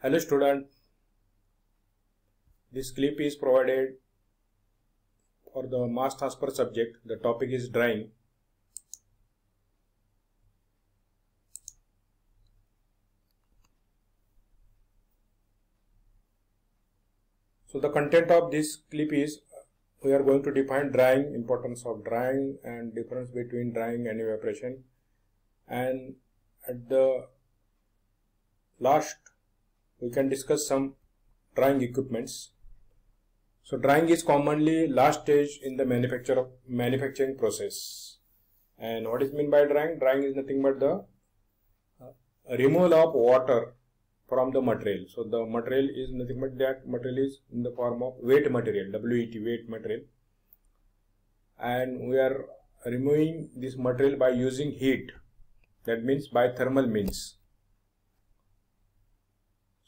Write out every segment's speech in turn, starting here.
Hello student, this clip is provided for the mass transfer subject. The topic is drying. So the content of this clip is we are going to define drying, importance of drying and difference between drying and evaporation and at the last we can discuss some drying equipments. So drying is commonly last stage in the manufacture of manufacturing process. And what is meant by drying? Drying is nothing but the uh, removal of water from the material. So the material is nothing but that material is in the form of wet material, WET, wet material. And we are removing this material by using heat. That means by thermal means.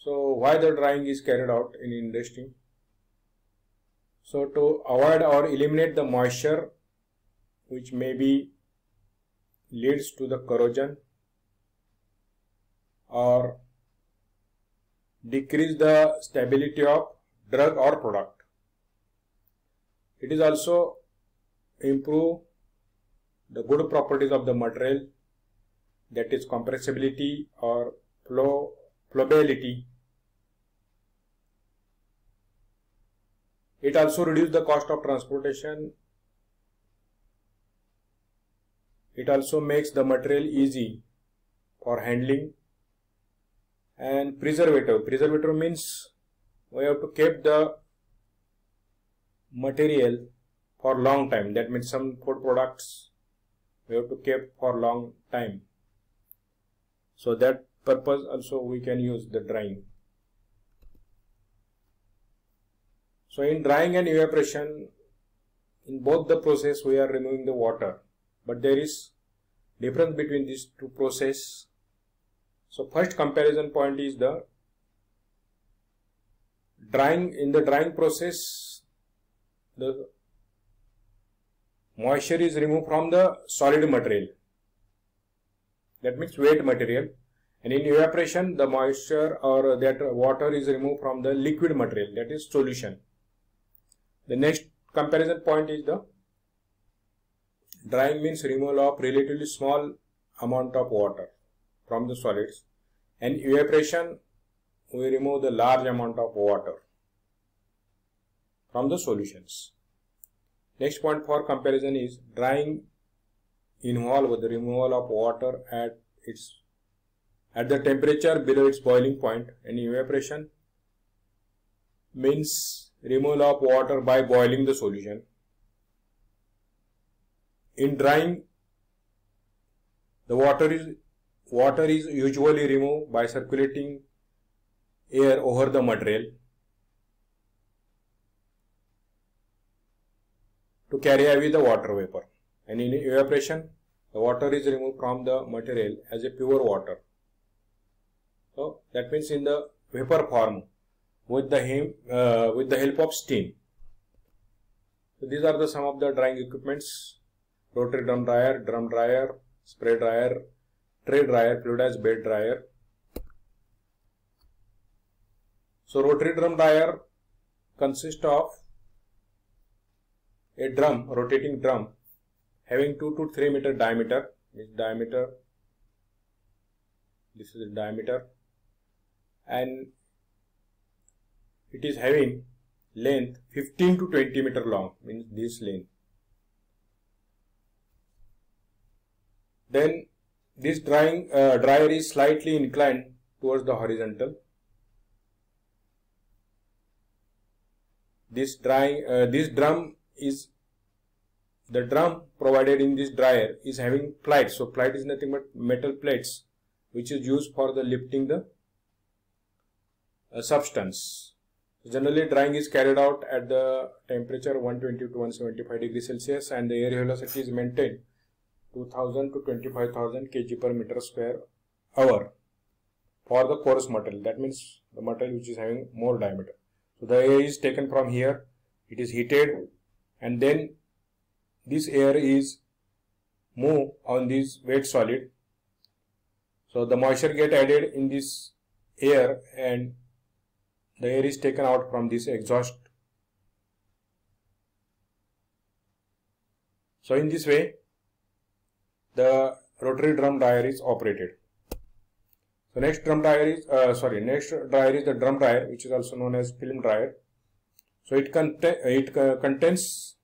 So why the drying is carried out in industry? So to avoid or eliminate the moisture which may be leads to the corrosion or decrease the stability of drug or product. It is also improve the good properties of the material that is compressibility or flow flowability. It also reduces the cost of transportation. It also makes the material easy for handling and preservative. Preservative means we have to keep the material for long time. That means some food products we have to keep for long time. So that purpose also we can use the drying. So in drying and evaporation, in both the process we are removing the water, but there is difference between these two process. So first comparison point is the drying, in the drying process, the moisture is removed from the solid material. That means wet material and in evaporation the moisture or that water is removed from the liquid material that is solution. The next comparison point is the drying means removal of relatively small amount of water from the solids and evaporation we remove the large amount of water from the solutions. Next point for comparison is drying involve the removal of water at its at the temperature below its boiling point and evaporation means removal of water by boiling the solution. In drying, the water is water is usually removed by circulating air over the material to carry away the water vapor. And in evaporation, the water is removed from the material as a pure water. So that means in the vapor form with the hem, uh, with the help of steam. So these are the some of the drying equipments: rotary drum dryer, drum dryer, spray dryer, tray dryer, fluidized bed dryer. So rotary drum dryer consists of a drum, rotating drum having 2 to 3 meter diameter, this diameter, this is the diameter and it is having length 15 to 20 meter long means this length. Then this drying uh, dryer is slightly inclined towards the horizontal. This drying uh, this drum is the drum provided in this dryer is having plates. So plate is nothing but metal plates which is used for the lifting the uh, substance. Generally drying is carried out at the temperature 120 to 175 degrees Celsius and the air velocity is maintained 2000 to 25,000 kg per meter square hour for the porous material. That means the material which is having more diameter. So the air is taken from here, it is heated and then this air is moved on this wet solid. So the moisture get added in this air and the air is taken out from this exhaust. So in this way, the rotary drum dryer is operated. So next drum dryer is, uh, sorry, next dryer is the drum dryer, which is also known as film dryer. So it, contain, it contains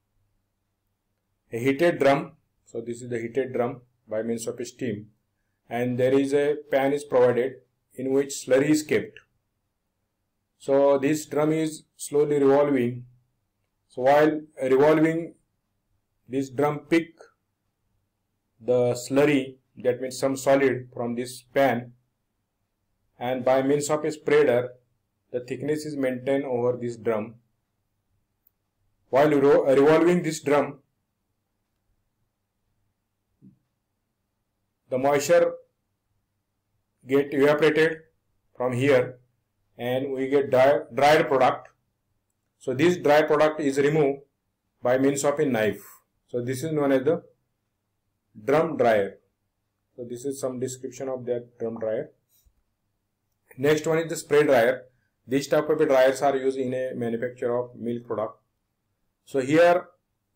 a heated drum. So this is the heated drum by means of steam. And there is a pan is provided in which slurry is kept. So this drum is slowly revolving. So while revolving, this drum pick the slurry that means some solid from this pan and by means of a spreader the thickness is maintained over this drum. While revolving this drum the moisture get evaporated from here and we get dried product. So this dry product is removed by means of a knife. So this is known as the drum dryer. So this is some description of that drum dryer. Next one is the spray dryer. These type of dryers are used in a manufacture of milk product. So here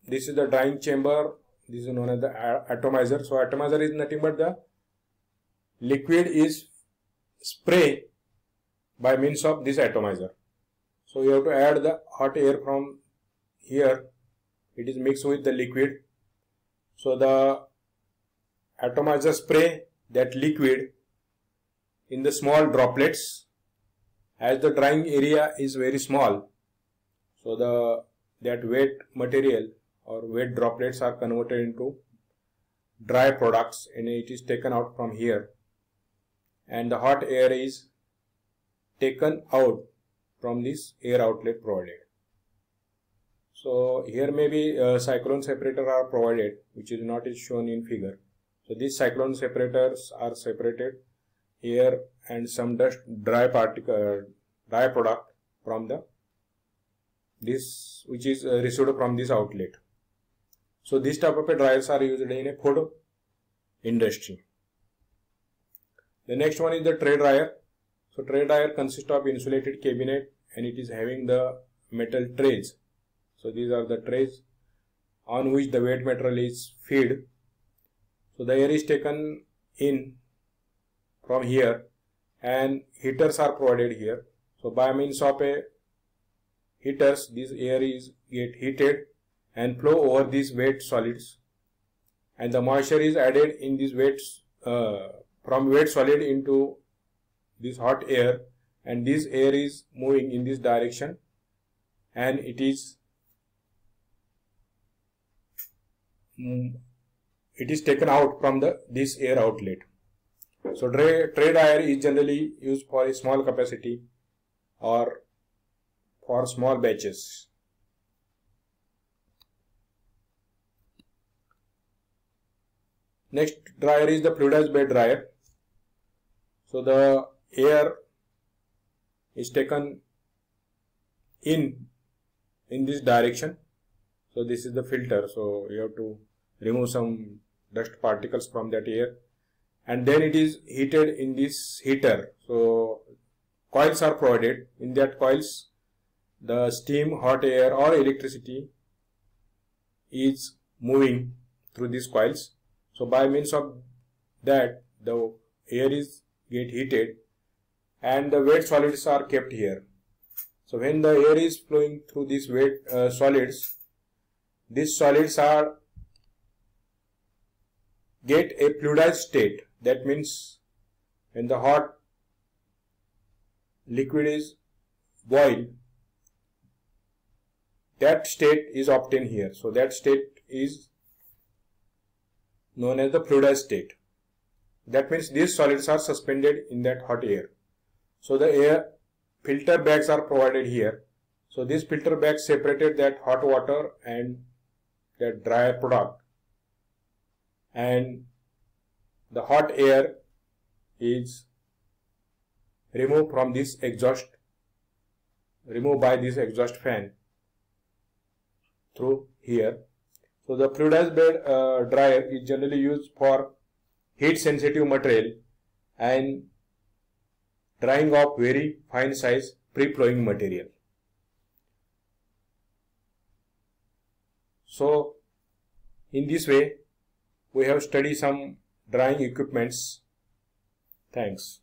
this is the drying chamber. This is known as the atomizer. So atomizer is nothing but the liquid is spray by means of this atomizer. So you have to add the hot air from here. It is mixed with the liquid. So the atomizer spray that liquid in the small droplets as the drying area is very small. So the that wet material or wet droplets are converted into dry products and it is taken out from here and the hot air is taken out from this air outlet provided. So here maybe a cyclone separator are provided which is not is shown in figure. So these cyclone separators are separated air and some dust dry particle dry product from the this which is uh, received from this outlet. So these type of dryers are used in a food industry. The next one is the tray dryer. So tray dryer consists of insulated cabinet and it is having the metal trays. So these are the trays on which the wet material is fed. So the air is taken in from here and heaters are provided here. So by means of a heaters this air is get heated and flow over these wet solids and the moisture is added in these wet uh, from wet solid into this hot air and this air is moving in this direction and it is it is taken out from the this air outlet. So tray dryer is generally used for a small capacity or for small batches. Next dryer is the fluidized bed dryer. So the air is taken in in this direction. So this is the filter. So you have to remove some dust particles from that air and then it is heated in this heater. So coils are provided. In that coils the steam, hot air or electricity is moving through these coils. So by means of that the air is get heated and the wet solids are kept here. So when the air is flowing through these wet uh, solids, these solids are get a fluidized state. That means when the hot liquid is boiled, that state is obtained here. So that state is known as the fluidized state. That means these solids are suspended in that hot air. So the air filter bags are provided here. So this filter bag separated that hot water and that dry product and the hot air is removed from this exhaust removed by this exhaust fan through here. So the fluidized bed uh, dryer is generally used for heat sensitive material and drying of very fine size pre-flowing material. So in this way we have studied some drying equipments. Thanks.